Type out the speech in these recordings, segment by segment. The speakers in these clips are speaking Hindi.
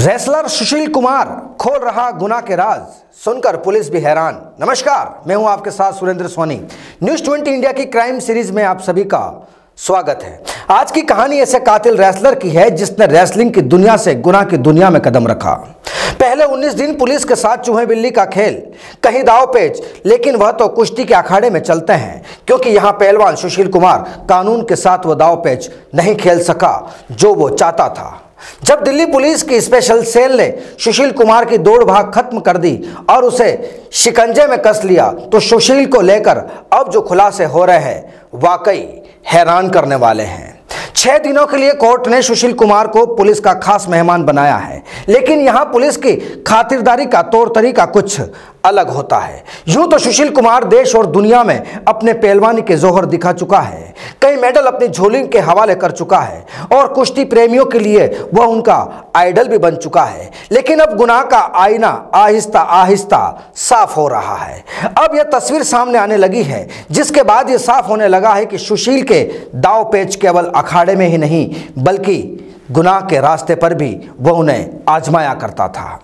रेसलर सुशील कुमार खोल रहा गुना के राज, सुनकर पुलिस भी हैरान। नमस्कार, मैं हूँ आपके साथ सुरेंद्र सोनी। न्यूज़ 20 इंडिया की क्राइम सीरीज़ में आप सभी का स्वागत है। आज की कहानी ऐसे कातिल रेसलर की है जिसने रेसलिंग की दुनिया से गुना की दुनिया में कदम रखा। पहले 19 दिन पुलिस के साथ चूहे बिल्ली का खेल, कहीं दाव पेच, लेकिन वह तो कुश्ती के अखाड़े में चलते हैं, क्योंकि यहाँ पहलवान सुशील कुमार कानून के साथ वह दाव पेच नहीं खेल सका, जो वो चाहता था। जब दिल्ली पुलिस की स्पेशल सेल ने सुशील कुमार की दौड़ भाग खत्म कर दी और उसे शिकंजे में कस लिया तो सुशील को लेकर अब जो खुलासे हो रहे हैं, वाकई हैरान करने वाले हैं। छह दिनों के लिए कोर्ट ने सुशील कुमार को पुलिस का खास मेहमान बनाया है, लेकिन यहाँ पुलिस की खातिरदारी का तौर तरीका कुछ अलग होता है। यूँ तो सुशील कुमार देश और दुनिया में अपने पहलवानी के जोहर दिखा चुका है। कई मेडल अपनी झोली के हवाले कर चुका है और कुश्ती प्रेमियों के लिए वह उनका आइडल भी बन चुका है। लेकिन अब गुनाह का आईना आहिस्ता आहिस्ता साफ़ हो रहा है। अब यह तस्वीर सामने आने लगी है, जिसके बाद यह साफ़ होने लगा है कि सुशील के दाव पेच केवल अखाड़े में ही नहीं, बल्कि गुनाह के रास्ते पर भी वह उन्हें आजमाया करता था।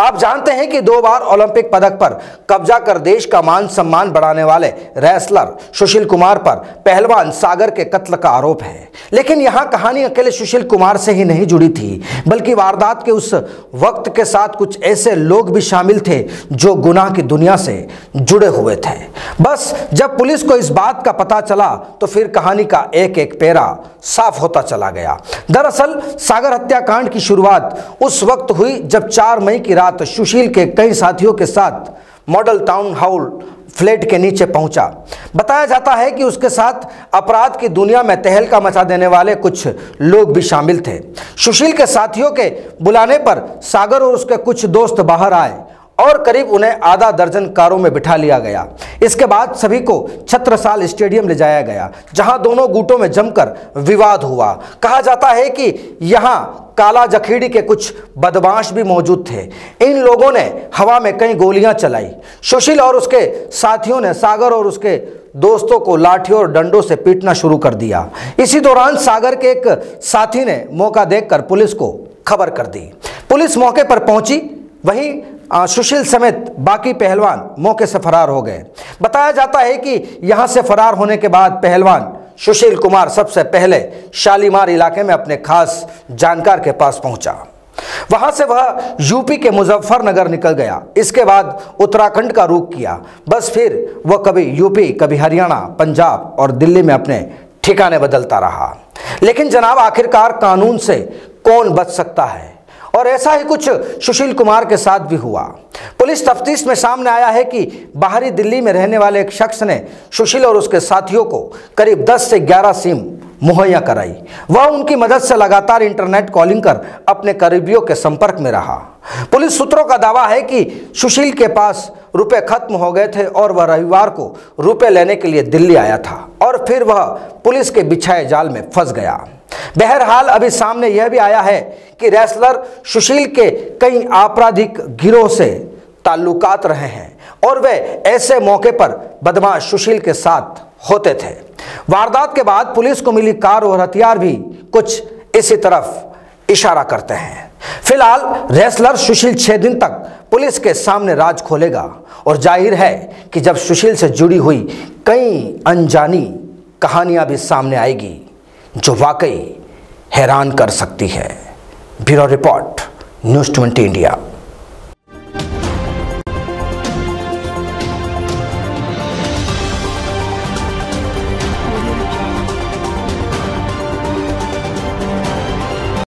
आप जानते हैं कि दो बार ओलंपिक पदक पर कब्जा कर देश का मान सम्मान बढ़ाने वाले रेसलर सुशील कुमार पर पहलवान सागर के कत्ल का आरोप है। लेकिन यहाँ कहानी अकेले सुशील कुमार से ही नहीं जुड़ी थी, बल्कि वारदात के उस वक्त के साथ कुछ ऐसे लोग भी शामिल थे जो गुनाह की दुनिया से जुड़े हुए थे। बस जब पुलिस को इस बात का पता चला तो फिर कहानी का एक एक पेरा साफ़ होता चला गया। दरअसल सागर हत्याकांड की शुरुआत उस वक्त हुई जब चार मई की रात सुशील के कई साथियों के साथ मॉडल टाउन हाउल फ्लैट के नीचे पहुँचा। बताया जाता है कि उसके साथ अपराध की दुनिया में तहलका मचा देने वाले कुछ लोग भी शामिल थे। सुशील के साथियों के बुलाने पर सागर और उसके कुछ दोस्त बाहर आए। और करीब उन्हें आधा दर्जन कारों में बिठा लिया गया। इसके बाद सभी को छत्रसाल स्टेडियम ले जाया गया, जहाँ दोनों गुटों में जमकर विवाद हुआ। कहा जाता है कि यहाँ काला जखीड़ी के कुछ बदमाश भी मौजूद थे। इन लोगों ने हवा में कई गोलियाँ चलाई। सुशील और उसके साथियों ने सागर और उसके दोस्तों को लाठियों और डंडों से पीटना शुरू कर दिया। इसी दौरान सागर के एक साथी ने मौका देखकर पुलिस को खबर कर दी। पुलिस मौके पर पहुँची। वहीं सुशील समेत बाकी पहलवान मौके से फरार हो गए। बताया जाता है कि यहाँ से फरार होने के बाद पहलवान सुशील कुमार सबसे पहले शालीमार इलाके में अपने खास जानकार के पास पहुँचा। वहाँ से वह यूपी के मुजफ्फरनगर निकल गया। इसके बाद उत्तराखंड का रुख किया। बस फिर वह कभी यूपी, कभी हरियाणा, पंजाब और दिल्ली में अपने ठिकाने बदलता रहा। लेकिन जनाब, आखिरकार कानून से कौन बच सकता है? और ऐसा ही कुछ सुशील कुमार के साथ भी हुआ। पुलिस तफ्तीश में सामने आया है कि बाहरी दिल्ली में रहने वाले एक शख्स ने सुशील और उसके साथियों को करीब 10 से 11 सिम मुहैया कराई। वह उनकी मदद से लगातार इंटरनेट कॉलिंग कर अपने करीबियों के संपर्क में रहा। पुलिस सूत्रों का दावा है कि सुशील के पास रुपए खत्म हो गए थे और वह रविवार को रुपए लेने के लिए दिल्ली आया था और फिर वह पुलिस के बिछाए जाल में फंस गया। बहरहाल अभी सामने यह भी आया है कि रेसलर सुशील के कई आपराधिक गिरोह से ताल्लुकात रहे हैं और वे ऐसे मौके पर बदमाश सुशील के साथ होते थे। वारदात के बाद पुलिस को मिली कार और हथियार भी कुछ इसी तरफ़ इशारा करते हैं। फ़िलहाल रेसलर सुशील छह दिन तक पुलिस के सामने राज खोलेगा और ज़ाहिर है कि जब सुशील से जुड़ी हुई कई अनजानी कहानियाँ भी सामने आएगी। जो वाकई हैरान कर सकती है। Bureau report news twenty India.